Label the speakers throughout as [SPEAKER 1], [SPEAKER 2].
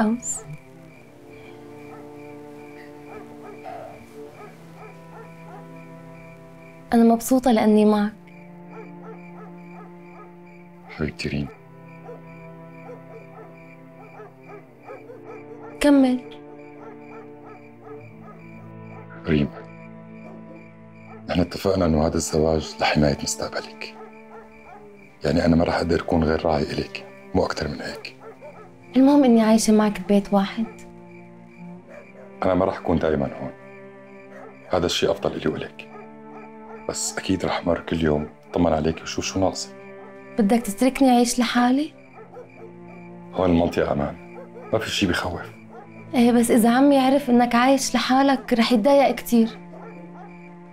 [SPEAKER 1] أوس. أنا مبسوطة لأني معك.
[SPEAKER 2] حبيبتي ريم
[SPEAKER 1] كمل.
[SPEAKER 2] ريم نحن اتفقنا إنه هذا الزواج لحماية مستقبلك. يعني أنا ما رح أقدر أكون غير راعي الك مو أكثر من هيك.
[SPEAKER 1] المهم إني عايشة معك ببيت واحد.
[SPEAKER 2] أنا ما رح أكون دائما هون. هذا الشيء أفضل إلي ولك. بس أكيد رح مر كل يوم اطمن عليك وشوف شو ناقصك.
[SPEAKER 1] بدك تتركني أعيش لحالي؟
[SPEAKER 2] هون المنطقة أمان. ما في شيء بخوف.
[SPEAKER 1] إيه بس إذا عمي عرف إنك عايش لحالك رح يتضايق كتير.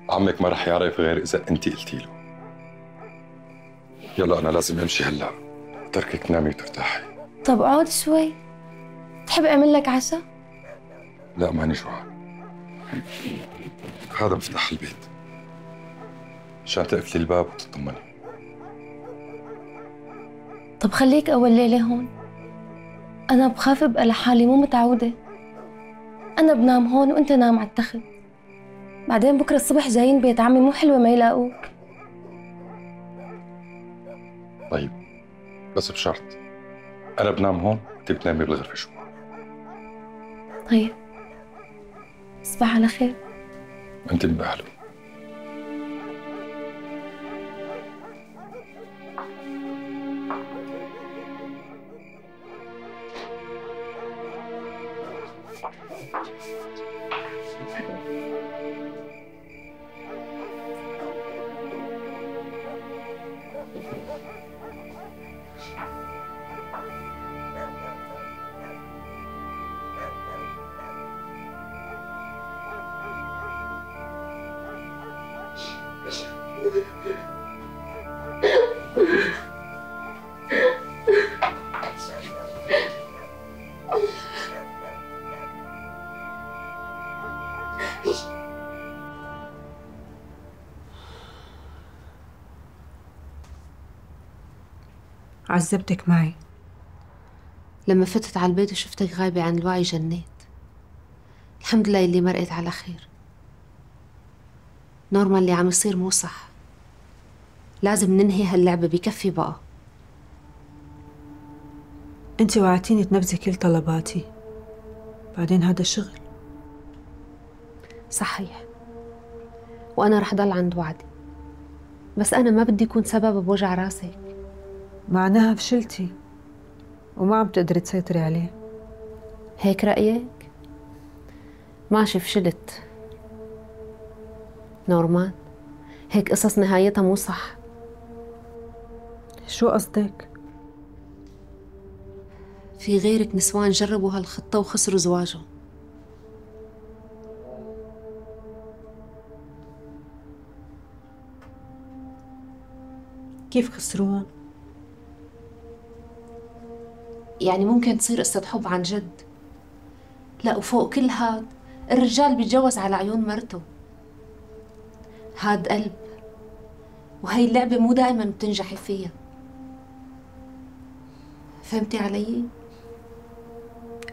[SPEAKER 2] عمك ما رح يعرف غير إذا انت قلتي له. يلا أنا لازم أمشي هلا. تركك تنامي وترتاحي.
[SPEAKER 1] طب اقعد شوي. تحب أعمل لك عشاء؟
[SPEAKER 2] لا ماني جوعان هذا مفتاح البيت. عشان تقفلي الباب وتطمني.
[SPEAKER 1] طب خليك أول ليلة هون. أنا بخاف أبقى لحالي مو متعودة. أنا بنام هون وأنت نام على التخت. بعدين بكرة الصبح جايين بيت عمي مو حلوة ما يلاقوك.
[SPEAKER 2] طيب بس بشرط. أنا بنام هون وانت بتنامي بالغرفة شو.
[SPEAKER 1] طيب. تصبح على خير.
[SPEAKER 2] أنت من اهله
[SPEAKER 3] عذبتك معي.
[SPEAKER 4] لما فتت على البيت وشفتك غايبة عن الوعي جنيت. الحمد لله اللي مرقت على خير. نورما اللي عم يصير مو صح. لازم ننهي هاللعبة بكفي بقى.
[SPEAKER 3] انت وعدتيني تنفذي كل طلباتي. بعدين هذا شغل
[SPEAKER 4] صحيح. وأنا رح ضل عند وعدي. بس أنا ما بدي أكون سبب بوجع راسك
[SPEAKER 3] معناها فشلتي. وما عم تقدري تسيطري عليه.
[SPEAKER 4] هيك رأيك؟ ماشي فشلت. نورمان هيك قصص نهايتها مو صح.
[SPEAKER 3] شو قصدك؟
[SPEAKER 4] في غيرك نسوان جربوا هالخطة وخسروا زواجهم.
[SPEAKER 3] كيف خسروهم؟
[SPEAKER 4] يعني ممكن تصير قصة حب عن جد. لا وفوق كل هاد الرجال بيتجوز على عيون مرته. هاد قلب. وهي اللعبة مو دائما بتنجحي فيها. فهمتي علي؟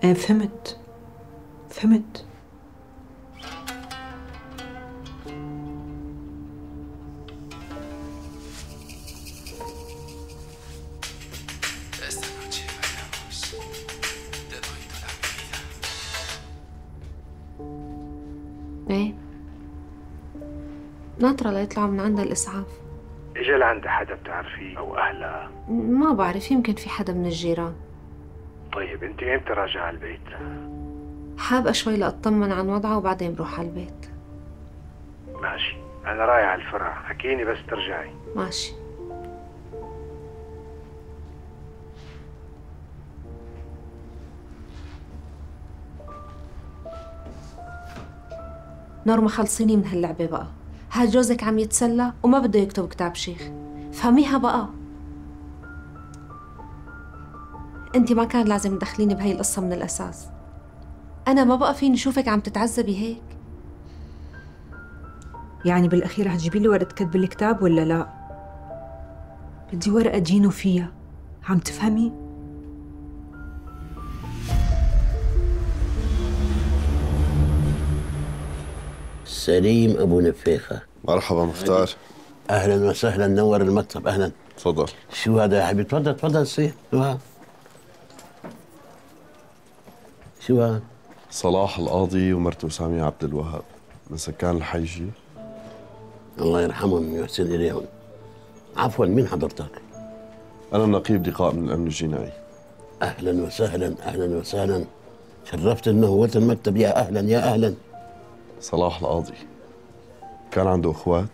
[SPEAKER 3] إيه فهمت فهمت.
[SPEAKER 4] إيه ناطرة ليطلعوا من عندها الإسعاف
[SPEAKER 5] اجى لعندها حدا بتعرفيه أو أهلها؟
[SPEAKER 4] ما بعرف يمكن في حدا من الجيران.
[SPEAKER 5] طيب أنت إمتى راجعه على البيت؟
[SPEAKER 4] حابة شوي لأطمن عن وضعها وبعدين بروح على البيت.
[SPEAKER 5] ماشي. أنا رايح على الفرع. حكيني بس ترجعي.
[SPEAKER 4] ماشي. نورما خلصيني من هاللعبة بقى. هاد جوزك عم يتسلى وما بده يكتب كتاب شيخ؟ فهميها بقى. انت ما كان لازم تدخليني بهي القصة من الأساس. أنا ما بقى فيني شوفك عم تتعذبي هيك.
[SPEAKER 3] يعني بالأخير رح تجيبي لي ورقة كتب الكتاب ولا لا؟ بدي ورقة دينه فيها. عم تفهمي؟
[SPEAKER 6] سليم أبو نفيخة.
[SPEAKER 7] مرحبا مختار.
[SPEAKER 6] أهلا وسهلا نور المكتب أهلا.
[SPEAKER 7] تفضل.
[SPEAKER 6] شو هذا يا حبيبي؟ تفضل تفضل سي. شو هذا؟ شو هذا؟
[SPEAKER 7] صلاح القاضي ومرته سامية عبد الوهاب. من سكان الحيجي.
[SPEAKER 6] الله يرحمهم ويحسن إليهم. عفوا مين حضرتك؟
[SPEAKER 7] أنا النقيب لقاء من الأمن الجنائي.
[SPEAKER 6] أهلا وسهلا أهلا وسهلا. شرفت انه نورت المكتب يا أهلا يا أهلا.
[SPEAKER 7] صلاح القاضي. كان عنده أخوات؟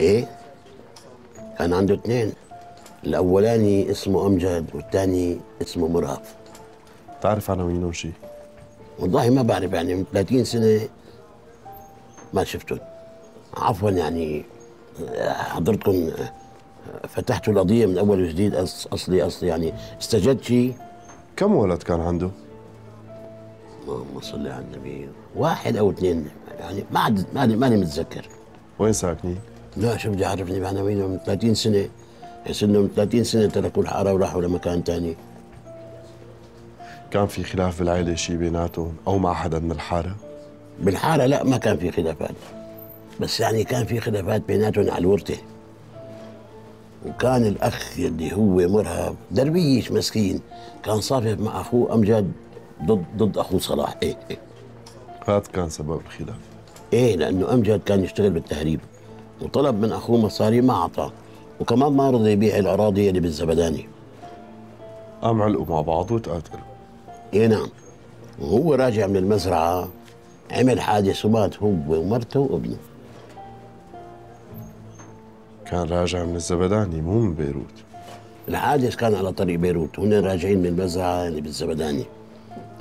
[SPEAKER 6] إيه؟ كان عنده اثنين. الأولاني اسمه أمجد والثاني اسمه مراف
[SPEAKER 7] تعرف عناوينهم شيء
[SPEAKER 6] والله ما بعرف يعني من 30 سنة ما شفتهم. عفوا يعني حضرتكم فتحتوا القضية من أول وجديد أصلي أصلي يعني استجد شيء
[SPEAKER 7] كم ولد كان عنده؟
[SPEAKER 6] اللهم صل على النبي. واحد أو اثنين يعني ما عد ماني ماني متذكر.
[SPEAKER 7] وين ساكنين؟
[SPEAKER 6] لا شو بدي اعرفني بعناوينهم من 30 سنة. بس انه من 30 سنة تركوا الحارة وراحوا لمكان ثاني
[SPEAKER 7] كان في خلاف بالعائلة شيء بيناتهم؟ أو مع حدا من الحارة؟
[SPEAKER 6] بالحارة لا ما كان في خلافات. بس يعني كان في خلافات بيناتهم على الورثة. وكان الأخ اللي هو مرهب دربيش مسكين كان صافف مع أخوه أمجد. ضد ضد اخوه صلاح. إيه إيه.
[SPEAKER 7] هذا كان سبب الخلاف.
[SPEAKER 6] إيه لأنه أمجد كان يشتغل بالتهريب وطلب من أخوه مصاري ما أعطاه وكمان ما رضي يبيع الأراضي اللي بالزبداني.
[SPEAKER 7] قام علقوا مع بعض وتقاتلوا.
[SPEAKER 6] إيه نعم. وهو راجع من المزرعة عمل حادث ومات هو ومرته وابنه.
[SPEAKER 7] كان راجع من الزبداني مو من بيروت.
[SPEAKER 6] الحادث كان على طريق بيروت هن راجعين من المزرعة اللي بالزبداني.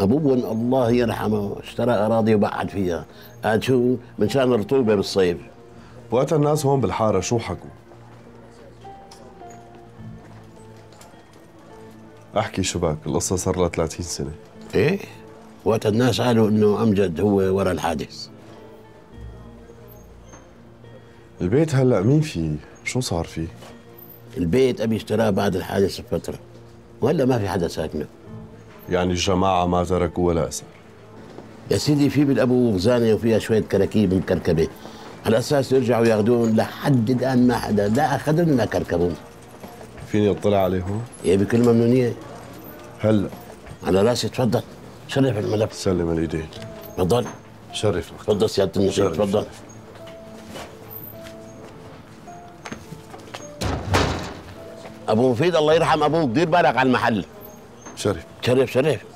[SPEAKER 6] ابوهم الله يرحمه اشترى أراضي وبعد فيها. قال شو من شأن الرطوبة بالصيف
[SPEAKER 7] وقت الناس هون بالحارة شو حكوا؟ أحكي شباك القصة صار لها 30 سنة.
[SPEAKER 6] إيه؟ وقت الناس قالوا إنه أمجد هو ورا الحادث.
[SPEAKER 7] البيت هلأ مين فيه؟ شو صار فيه؟
[SPEAKER 6] البيت أبي اشتراه بعد الحادث بفترة. وهلأ ما في حدا ساكنه.
[SPEAKER 7] يعني الجماعة ما تركوا ولا أثر
[SPEAKER 6] يا سيدي في بالأبو غزانة وفيها شوية كراكيب مكركبه على أساس يرجعوا ياخذون لحد الآن ما حدا لا أخذهم لا كركبون.
[SPEAKER 7] فيني أطلع عليهم؟
[SPEAKER 6] يا بكل ممنونية.
[SPEAKER 7] هلا.
[SPEAKER 6] على راسي تفضل. شرف الملف.
[SPEAKER 7] سلم الإيدين.
[SPEAKER 6] تفضل.
[SPEAKER 7] شرف
[SPEAKER 6] تفضل سيادة النشيد
[SPEAKER 7] شرف،
[SPEAKER 6] تفضل. أبو مفيد الله يرحم أبوك دير بالك على المحل.
[SPEAKER 7] شرف.
[SPEAKER 6] شرف شرف